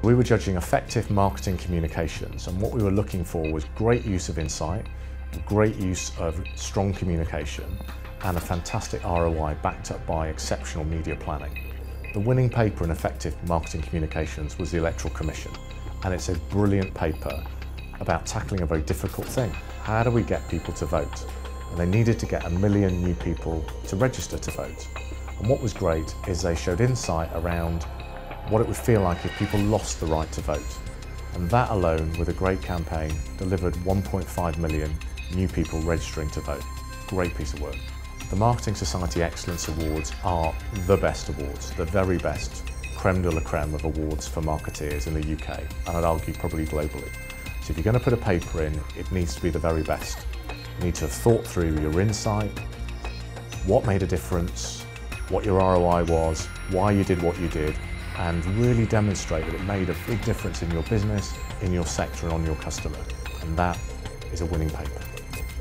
We were judging effective marketing communications and what we were looking for was great use of insight, great use of strong communication and a fantastic ROI backed up by exceptional media planning. The winning paper in effective marketing communications was the Electoral Commission and it's a brilliant paper about tackling a very difficult thing. How do we get people to vote? And they needed to get a million new people to register to vote. And what was great is they showed insight around what it would feel like if people lost the right to vote. And that alone, with a great campaign, delivered 1.5 million new people registering to vote. Great piece of work. The Marketing Society Excellence Awards are the best awards, the very best creme de la creme of awards for marketeers in the UK, and I'd argue probably globally. So if you're going to put a paper in, it needs to be the very best. You need to have thought through your insight, what made a difference, what your ROI was, why you did what you did, and really demonstrate that it made a big difference in your business, in your sector and on your customer. And that is a winning paper.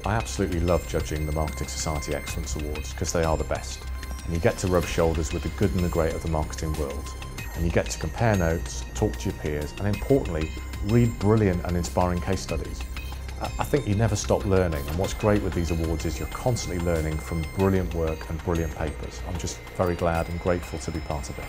I absolutely love judging the Marketing Society Excellence Awards because they are the best. And you get to rub shoulders with the good and the great of the marketing world. And you get to compare notes, talk to your peers, and importantly, read brilliant and inspiring case studies. I think you never stop learning and what's great with these awards is you're constantly learning from brilliant work and brilliant papers. I'm just very glad and grateful to be part of it.